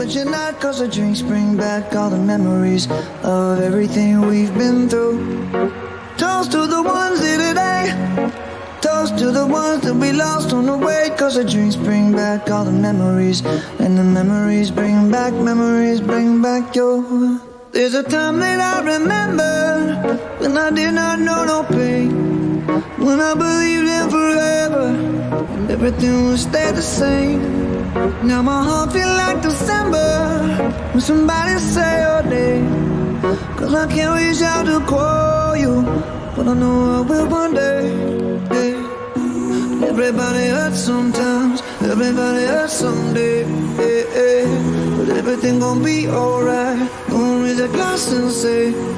but you're not. Cause the drinks bring back all the memories of everything we've been through. Toast to the ones here today. Toast to the ones that we lost on the way. Cause the drinks bring back all the memories. And the memories bring back, memories bring back your. There's a time that I remember when I did not know no pain. When I believed in forever and everything would stay the same. Now my heart feel like December when somebody say your name. Cause I can't reach out to call you, but I know I will one day. Everybody hurts sometimes, everybody hurts someday. Yeah. But everything gon' be alright. Gonna raise a glass and say.